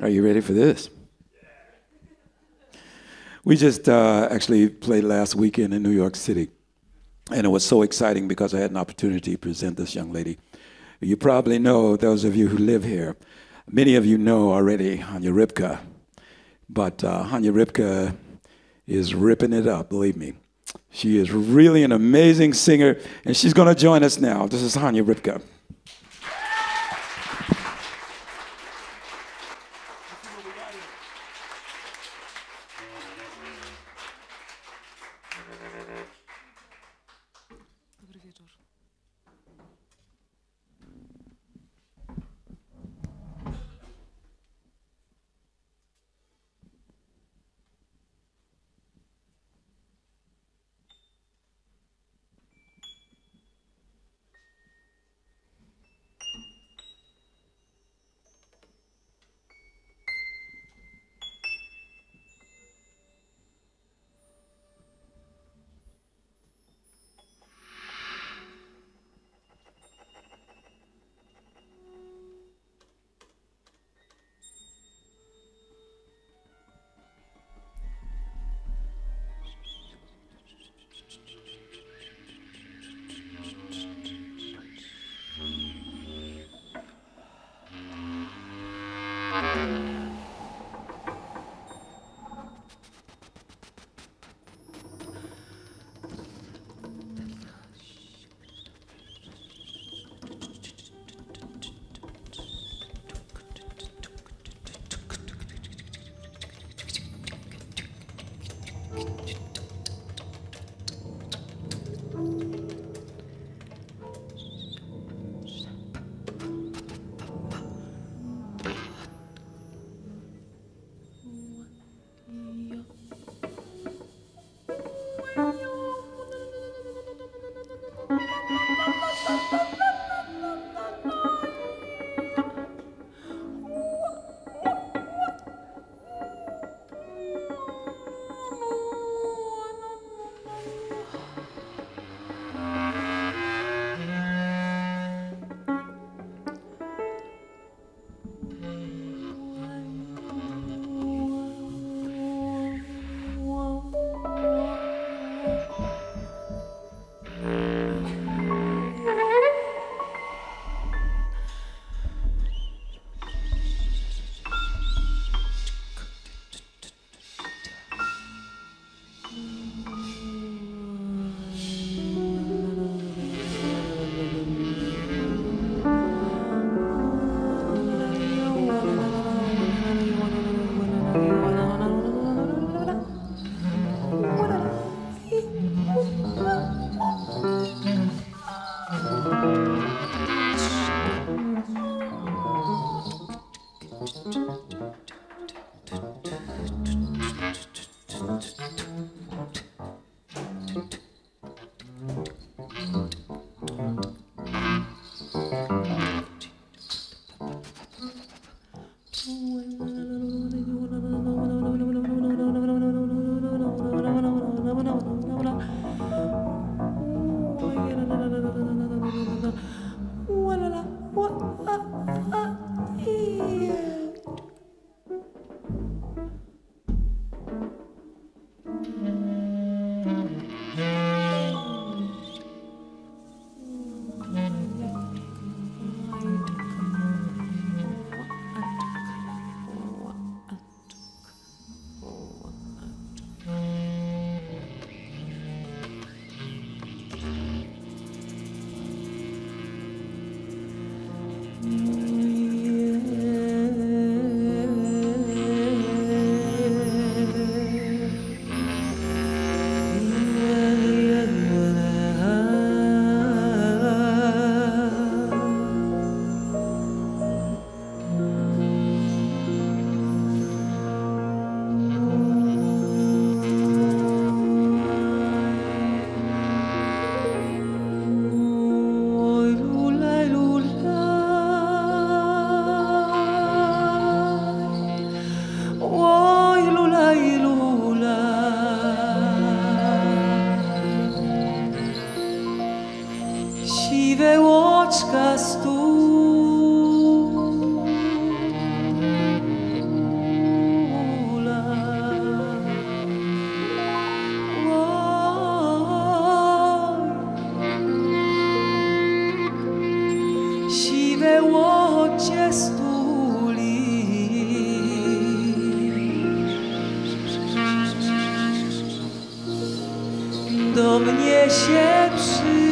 Are you ready for this? We just uh, actually played last weekend in New York City, and it was so exciting because I had an opportunity to present this young lady. You probably know, those of you who live here, many of you know already Hanka Rybka, but uh, Hanka Rybka is ripping it up, believe me. She is really an amazing singer, and she's going to join us now. This is Hanka Rybka. Yep. Oh. siwe łoczka stula. Siwe łocie stula. do mnie się przy.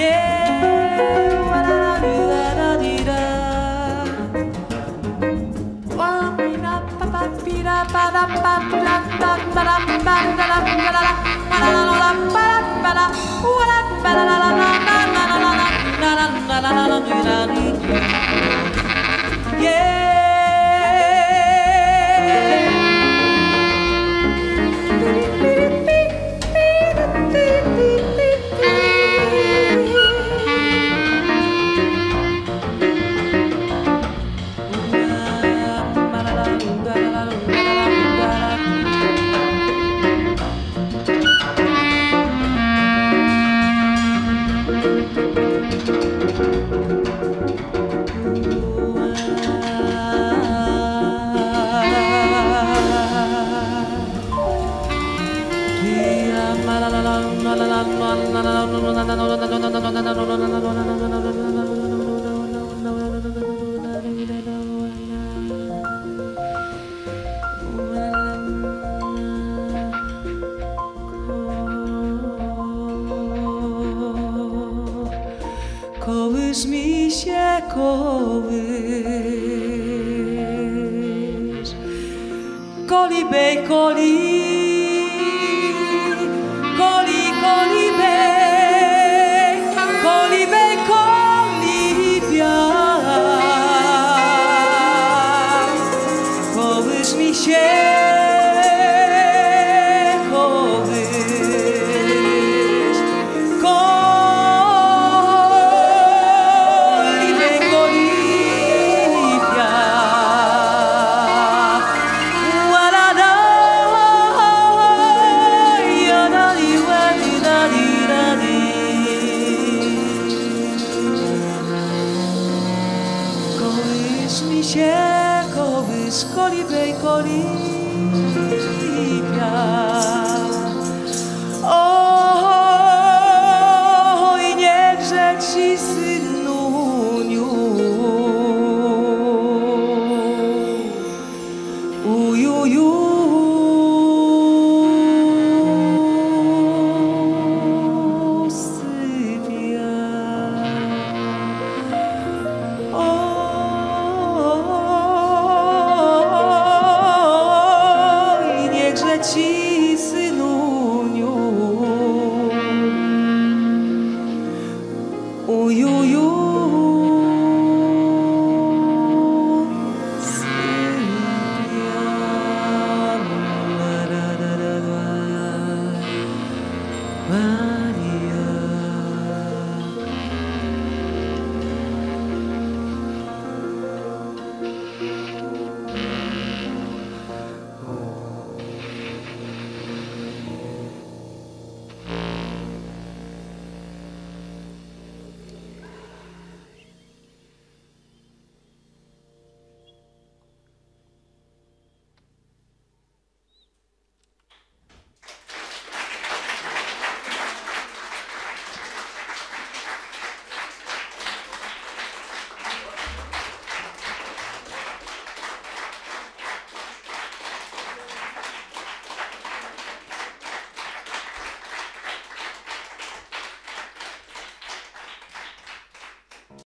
Yeah. Kołysz mi się